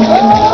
Oh!